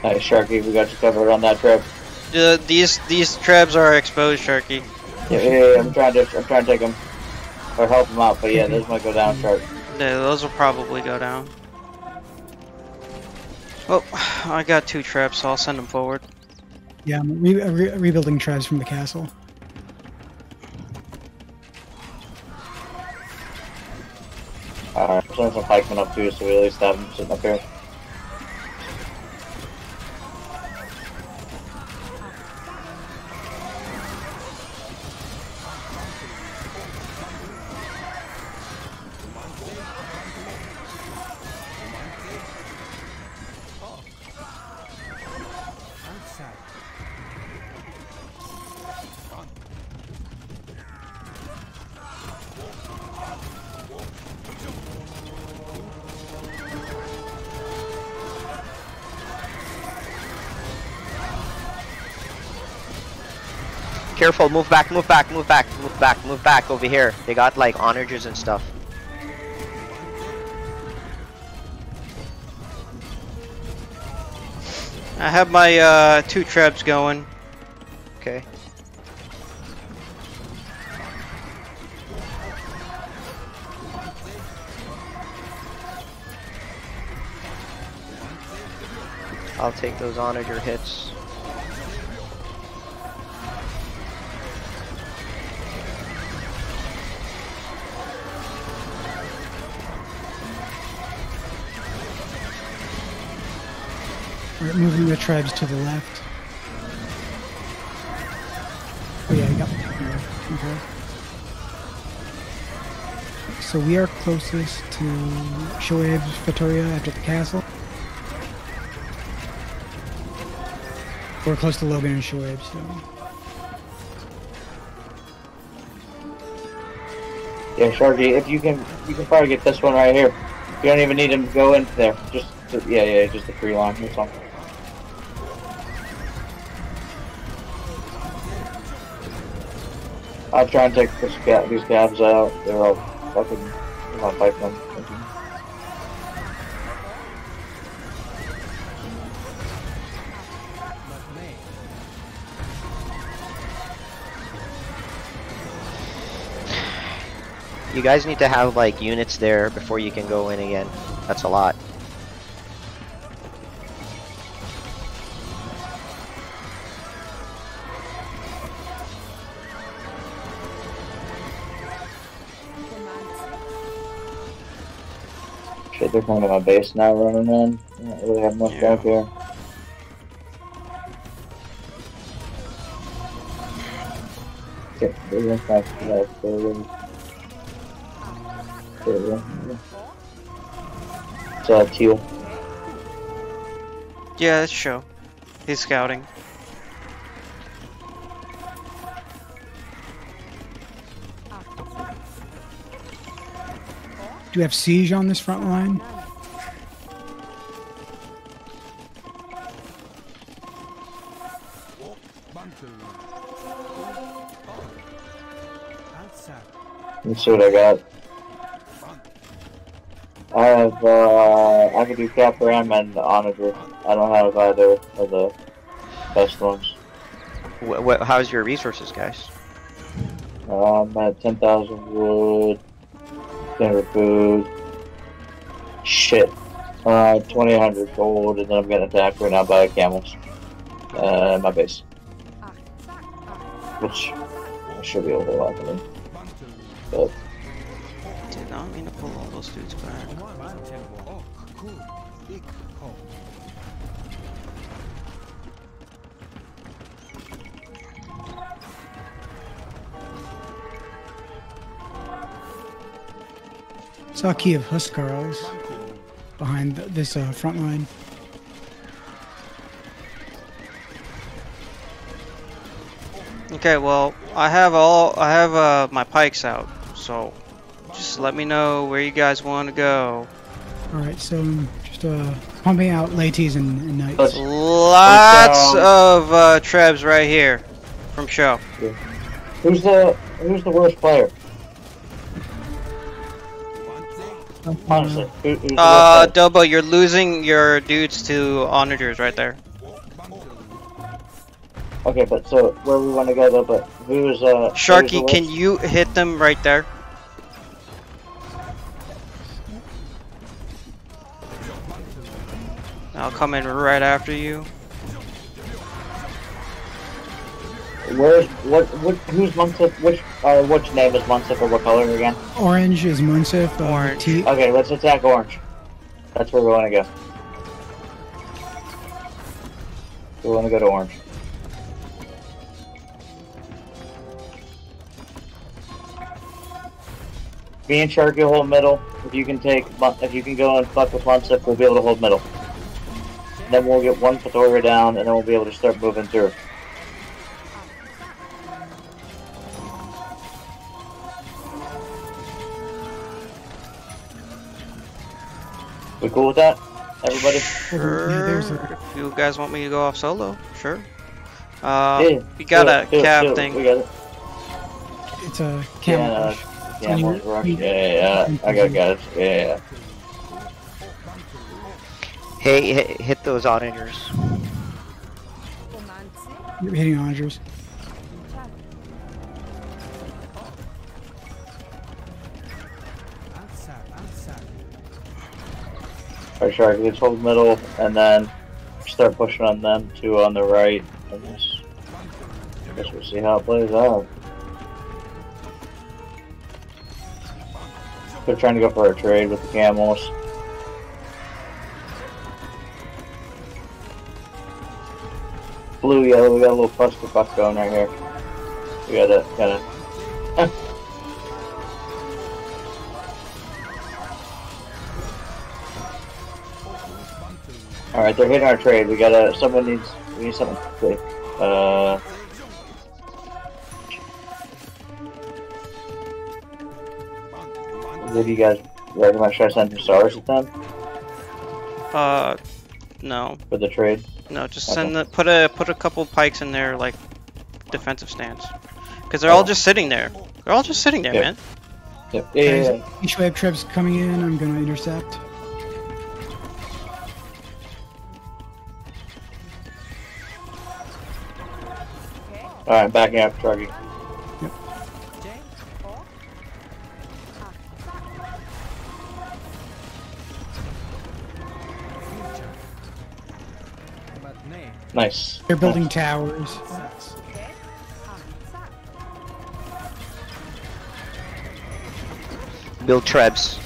Hey, Sharky, we got you covered on that trip. Uh, these these trebs are exposed, Sharky. Yeah, yeah, yeah, I'm trying to, I'm trying to take them or help them out, but yeah, this might go down sharp. Yeah, those will probably go down. Oh, I got two traps, so I'll send them forward. Yeah, I'm re- re- rebuilding tribes from the castle. Alright, I'm sending some pikemen up too, so we at least have them sitting up here. Careful, move back, move back, move back, move back, move back over here. They got like onagers and stuff. I have my uh, two traps going. Okay. I'll take those onager hits. We're moving the tribes to the left. Oh yeah, I got yeah, okay. So we are closest to Shoaib's Feitoria after the castle. We're close to Logan and Shoaib, so Yeah, Sharky, if you can, you can probably get this one right here. You don't even need him to go in there. Just, yeah, yeah, just a free line. That's all. I'll try and take this ga- these cabs out. They're all fucking. I'm not them. You guys need to have like units there before you can go in again. That's a lot. Shit, they're my base now running in. I don't really have much back here. Okay, they're going fast. Yeah, they're There we go. It's uh, teal. Yeah, it's show. He's scouting. do we have siege on this front line? Let's see what I got. I have, uh, I can do Capped Ram and Onager. I don't have either of the best ones. Wh- wh- how's your resources, guys? Uh, I'm at 10,000 wood, 300 food. Shit. Uh, 2,800 gold, and then I'm getting attacked right now by camels. Uh, my base. Which I should be able to lock it in. But, Did not mean to pull all those dudes back. Oh, cool. Big hole. Saw a key of Huskarls behind th- this uh, front line. Okay, well, I have all I have uh, my pikes out, so just let me know where you guys want to go. All right, so I'm just uh, pumping out laties and, and knights. Lots of uh, trebs right here from show. Who's the Who's the worst player? Honestly, who, who's Uh, worst player? Dobo, you're losing your dudes to onagers right there. Okay, but so where we want to go though? But who's uh? who's the Sharky, worst? can you hit them right there? I'll come in right after you. Where's what? What? Who's Munsif? Which? Uh, which name is Munsif or what color again? Orange is Munsif. Uh, Orange. T- Okay, let's attack orange. That's where we want to go. We want to go to orange. Me and Sharky will hold middle. If you can take, if you can go and fuck with Munsif, we'll be able to hold middle. Then we'll get one Feitoria down, and then we'll be able to start moving through. We cool with that, everybody? Over- yeah, there's a- If you guys want me to go off solo, sure. Uh, Yeah, we got do a do cab do it. thing. We got it. It's a Yeah, camel. uh, rush. yeah, on rush. yeah, yeah, yeah. I got, got it. Yeah, yeah, yeah. Hey, hit, hit those onagers. You're hitting onagers. Outside, outside. Alright, Shark, let's hold middle, and then start pushing on them two on the right. I guess, I guess we'll see how it plays out. They're trying to go for a trade with the camels. Blue, yellow, we got a little clusterfuck going right here. We gotta, gotta. Alright, they're hitting our trade. We gotta. Someone needs. We need something quick. Uh. Do you guys recommend? Should I send some stars at them Uh, no, for the trade? No, just Okay. send the put a put a couple pikes in their like defensive stance, because they're all Oh. just sitting there. They're all just sitting there, Yeah. man. Yep. Yeah, yeah, yeah. Each wave trips coming in. I'm gonna intercept. Alright, backing up, Sharky. Nice. They're building towers. Build trebs.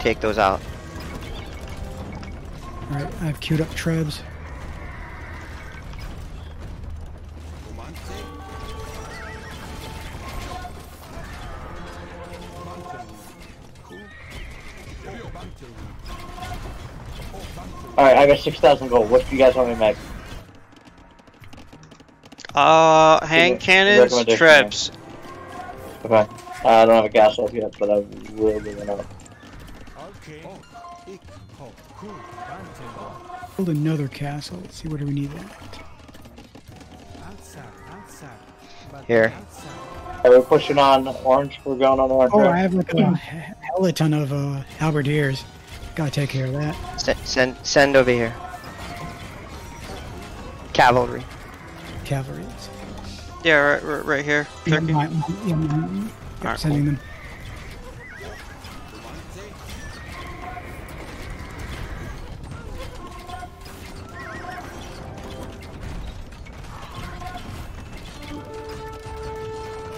Take those out. All right, I've queued up trebs. Alright, I got 6,000 gold. What do you guys want me to make? Uh, hand Good cannons, recommendation, trebs. Okay. I don't have a gas off yet, but I will be enough. Okay. Ik ho ku banten. Build another castle. Let's see, what do we need that? Outside, outside. But Here. outside. Are we pushing on orange? We're going on orange. Oh, right? I have like a hell of a ton of uh, halberdiers. Gotta take care of that. Send, send, send over here. Cavalry. Cavalry. Yeah, right, right, right here. Yeah, Turkey. my- my- yeah, my- yep, Alright, sending them.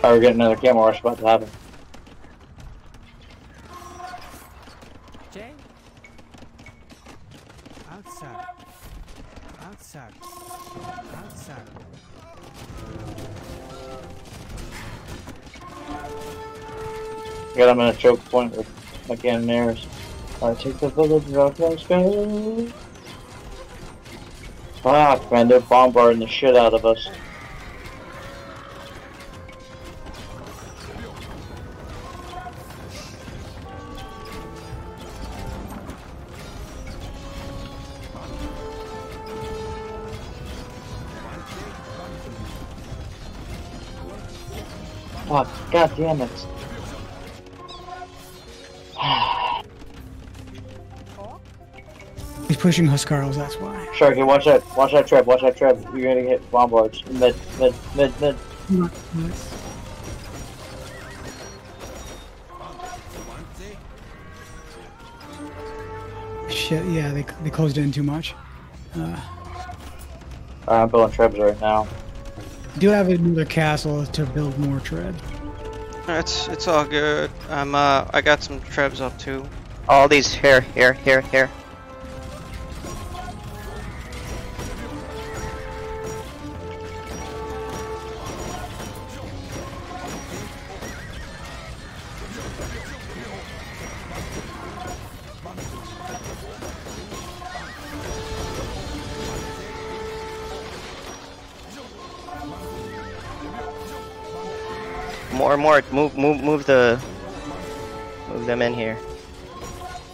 Alright, we're getting another camel rush about to happen. Him in a choke point with my cannoneers. I take the village, rock, let's go. Fuck, man, they're bombarding the shit out of us. Fuck, god damn it. Pushing Huskarls, that's why. Sharky, watch that, watch that trap, watch that trap. You're gonna get bombards. Mid, mid, mid, mid. Shit, yeah, they, they closed in too much. Uh, Alright, I'm building traps right now. do have another castle to build more tread. It's it's all good. I'm uh I got some trebs up too. All these here, here, here, here. Move, move, move the, move them in here.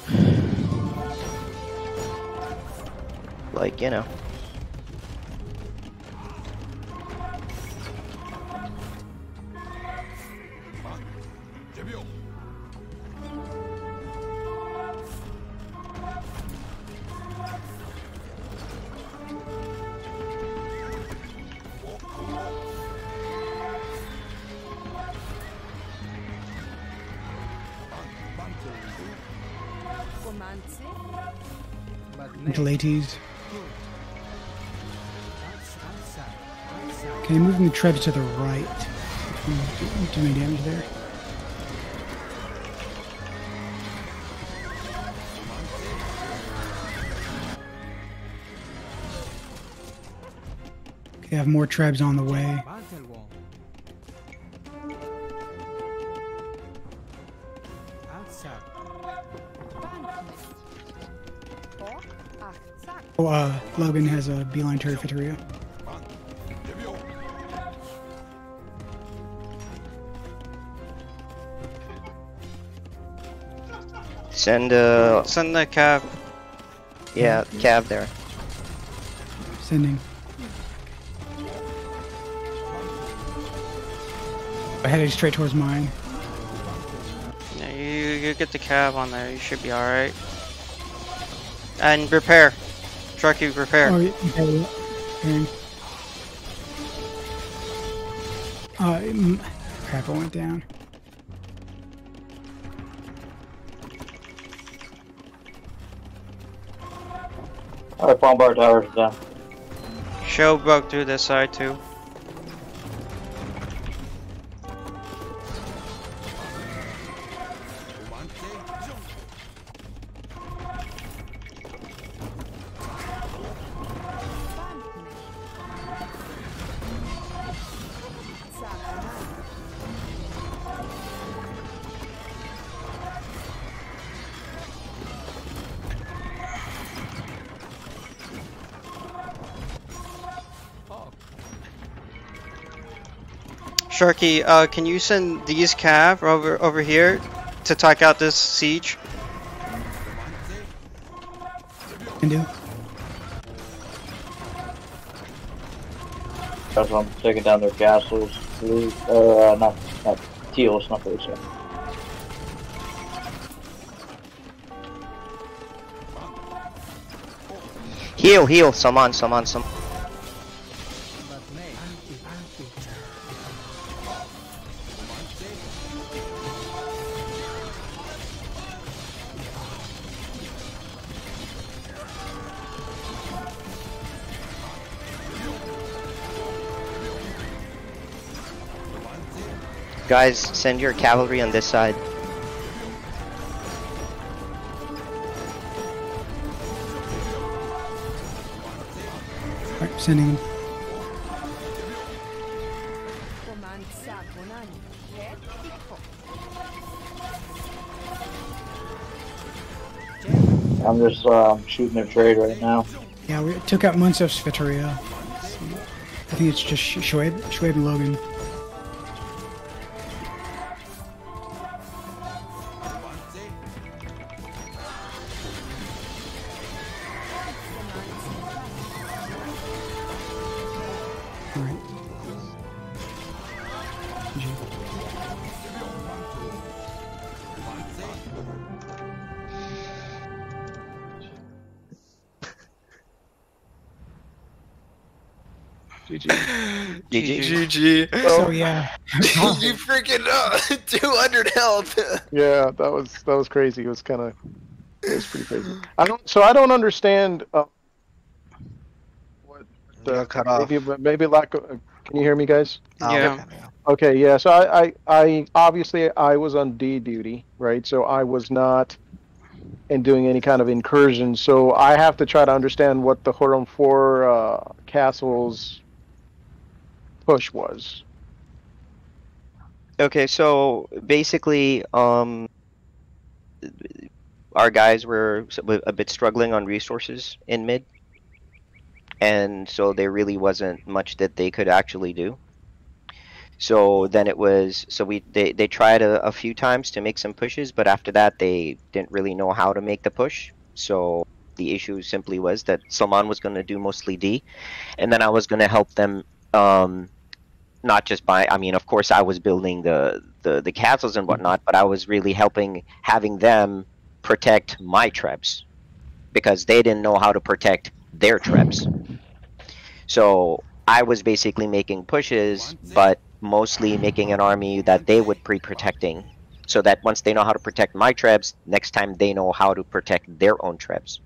Like you know. Vigilantes. Okay, moving the treads to the right. Do any damage there? Okay, I have more trebs on the way. Logan has a beeline turret for Teria. Send uh, Send the cab. yeah, cab there. Sending. I headed straight towards mine. Yeah, you, you get the cab on there. You should be all right. And repair. Trucky, repair. Oh, yeah, okay, yeah. And, uh, mm, crap, I went down. Alright, bombard towers down. Show broke through this side too. Sharky, uh, can you send these cav over over here to take out this siege? Can do. That's why I'm taking down their castles. Blue, uh, not, not teal, it's not blue, sorry. Heal, heal. Summon, summon, some. Guys, send your cavalry on this side. Alright, sending them. Romanza, bonani. Red, pico. I'm just um, shooting their trade right now. Yeah, we took out Munsif's Feitoria. I think it's just Sh- Shoaib, Shoaib and Logan. GG. GG. GG. So yeah, you freaking uh, 200 health. Yeah, that was that was crazy. It was kind of it was pretty crazy. I don't. So I don't understand. Uh, what You got cut off. maybe maybe lack. Of, can you hear me, guys? Oh, Yeah. okay, yeah. Okay, yeah. So I, I, I obviously I was on D duty, right? So I was not in doing any kind of incursion. So I have to try to understand what the Huron Four uh, castles push was. Okay, so basically, um, our guys were a bit struggling on resources in mid, and so there really wasn't much that they could actually do. So then it was so we they, they tried a, a few times to make some pushes, but after that they didn't really know how to make the push. So the issue simply was that Salman was going to do mostly D, and then I was going to help them. Um, not just by I mean of course I was building the, the the castles and mm-hmm. whatnot, but I was really helping having them protect my trebs because they didn't know how to protect their trebs. So I was basically making pushes, but mostly making an army that they would be protecting, so that once they know how to protect my trebs, next time they know how to protect their own trebs.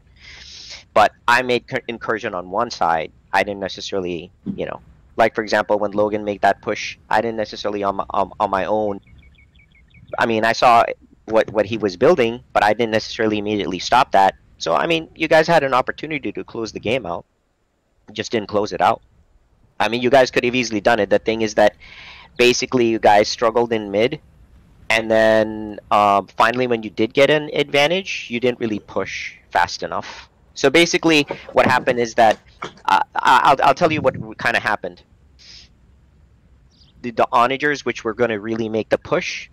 But I made incursion on one side. I didn't necessarily, you know, like for example when Logan made that push, I didn't necessarily on my, on, on my own. I mean, I saw what what he was building, but I didn't necessarily immediately stop that. So I mean, you guys had an opportunity to close the game out, just didn't close it out. I mean, you guys could have easily done it. The thing is that basically you guys struggled in mid, and then um, finally when you did get an advantage, you didn't really push fast enough. So basically, what happened is that uh, I- I'll I'll tell you what kind of happened. The, the onagers, which were going to really make the push,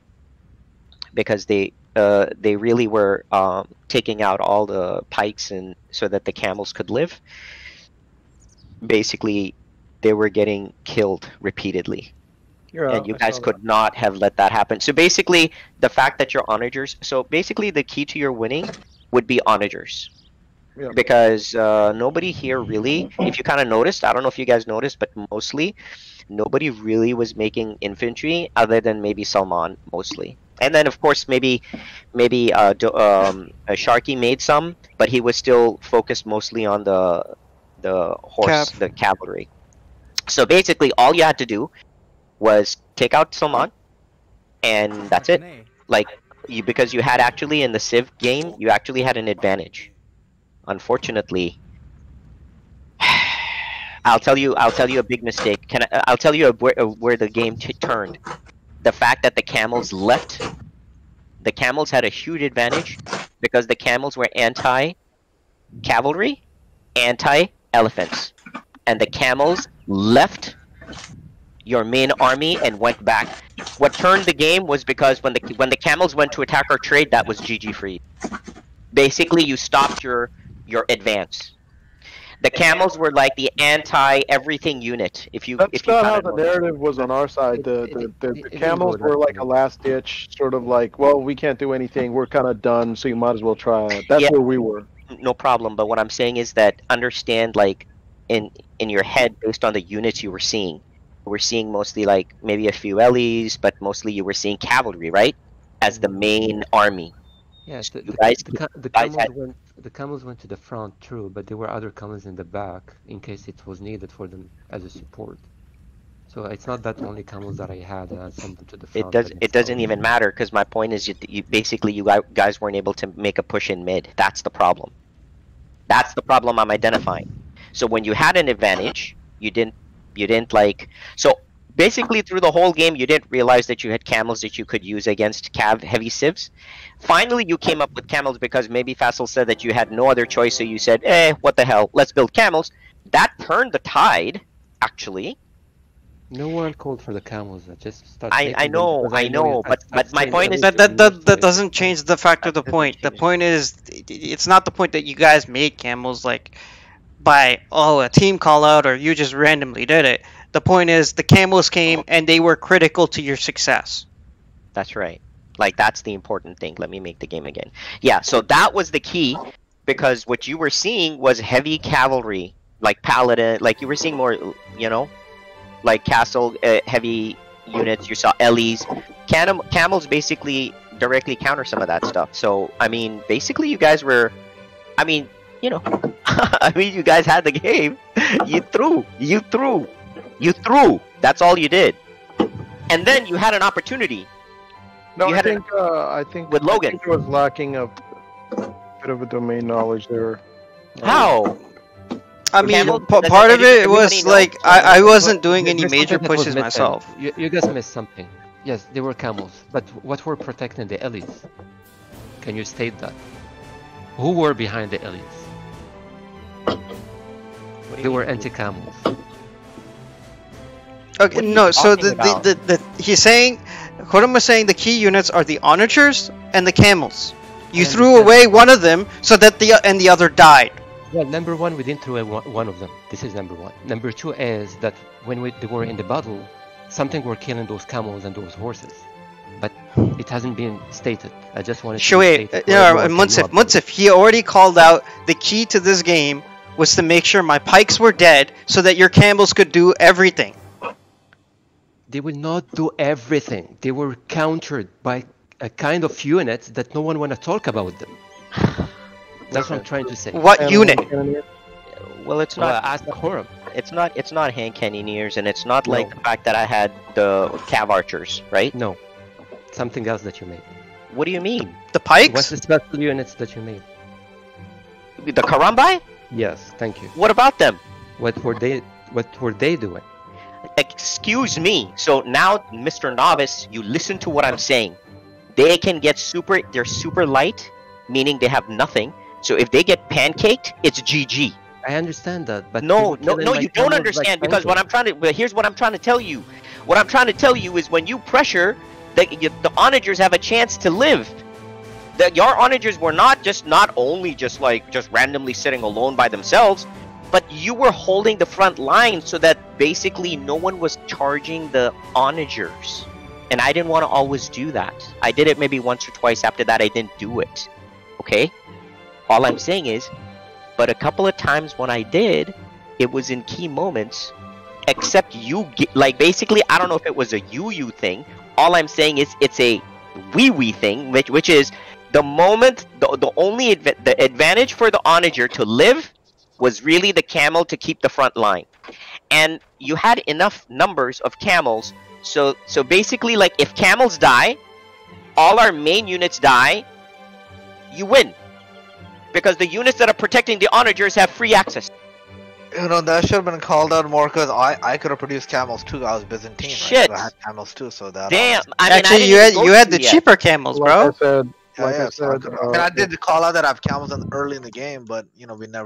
because they uh, they really were um, taking out all the pikes and so that the camels could live. Basically, they were getting killed repeatedly You're and out. you guys could not have let that happen. So basically, the fact that you're onagers. So basically, the key to your winning would be onagers. Yeah. Because uh, nobody here really, if you kind of noticed, I don't know if you guys noticed, but mostly, nobody really was making infantry other than maybe Salman mostly. And then of course maybe, maybe uh, Do- um, uh, Sharky made some, but he was still focused mostly on the, the horse, Cav. the cavalry. So basically, all you had to do was take out Salman, and that's it. Like you, because you had actually in the Civ game, you actually had an advantage. Unfortunately, I'll tell you. I'll tell you a big mistake. Can I, I'll tell you a, where, a, where the game turned. The fact that the camels left. The camels had a huge advantage because the camels were anti cavalry, anti elephants, and the camels left your main army and went back. What turned the game was because when the when the camels went to attack our trade, that was GG free. Basically, you stopped your your advance. The camels were like the anti everything unit. If you That's if you not how the know. narrative was on our side. The It- the, it- the, the it didn't camels were like a last ditch, sort of like, well, we can't do anything. We're kind of done, so you might as well try it. That's Yeah. where we were. no problem. But what I'm saying is that understand like in in your head based on the units you were seeing. You were seeing mostly like maybe a few Ellie's, but mostly you were seeing cavalry, right? As the main army. Yeah, the, the, guys- the, the guys camels had- went the camels went to the front, true, but there were other camels in the back in case it was needed for them as a support. So it's not that only camels that I had I sent them to the front. It does. It doesn't even matter because my point is, you, you basically you guys weren't able to make a push in mid. That's the problem. That's the problem I'm identifying. So when you had an advantage, you didn't. You didn't like. So basically, through the whole game, you didn't realize that you had camels that you could use against cav heavy civs. Finally, you came up with camels because maybe Fassel said that you had no other choice, so you said, "Eh, what the hell? Let's build camels." That turned the tide, actually. No one called for the camels. I just started. I- I know, because I know, but- I- but I've my point is That that that, that doesn't change the fact of the point. The point is, it's not the point that you guys made camels like by oh a team call out or you just randomly did it. The point is the camels came and they were critical to your success. That's right. Like that's the important thing. Let me make the game again. Yeah, so that was the key because what you were seeing was heavy cavalry, like paladin, like you were seeing more, you know, like castle uh, heavy units. You saw Ellie's. Cam- camels basically directly counter some of that stuff. So I mean, basically, you guys were, I mean, you know, I mean, you guys had the game. You threw, you threw, you threw. That's all you did. And then you had an opportunity. No, You I had a- think uh, I think With I Logan. think it was lacking of a bit of a domain knowledge there. How? I mean, Camel- pa- part of it was like I, I wasn't doing There- any major something that was pushes myself. You, you guys missed something. Yes, they were camels, but what were protecting the elites? Can you state that? Who were behind the elites? They were anti-camels. Okay, What are you no. So the, the, the, the he's saying, Hodem was saying the key units are the onagers and the camels. You I threw away one of them so that the and the other died. Well, number one, we didn't throw away one one of them. This is number one. Number two is that when we, they were in the battle, something were killing those camels and those horses. But it hasn't been stated. I just wanted to Shoaib, state uh, it yeah, everyone to Munsif, know about it. Munsif, he already called out the key to this game was to make sure my pikes were dead so that your camels could do everything. They will not do everything. They were countered by a kind of units that no one want to talk about them. That's what I'm trying to say. What And- unit? Well, it's Well, not. ask Horum. It's not. It's not hand cannoneers, and it's not like the fact that I had the cav archers, right? No, something else that you made. What do you mean? The What's pikes? the special units that you made? The Karambai? Yes, thank you. What about them? What were they? What were they doing? Excuse me. So now, Mr. Novice, you listen to what I'm saying. They can get super. They're super light, meaning they have nothing. So if they get pancaked, it's GG. I understand that, but No, no, no, you don't camels like understand because what. I'm trying to. But here's what I'm trying to tell you. What I'm trying to tell you is when you pressure, the you, the onagers have a chance to live. The, your onagers were not just not only just like just randomly sitting alone by themselves, but you were holding the front line so that basically no one was charging the onagers. And I didn't want to always do that. I did it maybe once or twice. After that, I didn't do it. Okay. All I'm saying is, but a couple of times when I did, it was in key moments. Except you, like basically, I don't know if it was a you you thing. All I'm saying is it's a wee wee thing, which which is the moment the, the only adva- the advantage for the onager to live was really the camel to keep the front line, and you had enough numbers of camels. So so basically, like if camels die, all our main units die, you win. Because the units that are protecting the onagers have free access. You know, that should have been called out more because I, I could have produced camels too. I was Byzantine. right? Shit. I had camels too, so that. Damn. I mean, Actually, didn't you had you had the yet. cheaper camels, Like I bro. said, like yeah, I so I said, could- uh, and I did call out that I have camels in early in the game, but you know we never